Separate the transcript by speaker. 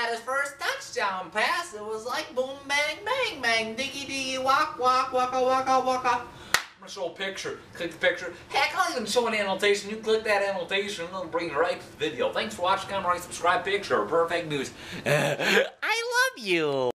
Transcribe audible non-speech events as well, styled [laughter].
Speaker 1: had his first touchdown pass. It was like boom, bang, bang, bang, diggy, diggy, walk, walk, walk, walk, walk, walk.
Speaker 2: I'm gonna show a picture. Click the picture. Heck, I'll even show an annotation. You click that annotation, it'll bring you right to the video. Thanks for watching. Comment, like, subscribe. Picture. Perfect news. [laughs]
Speaker 1: I love you.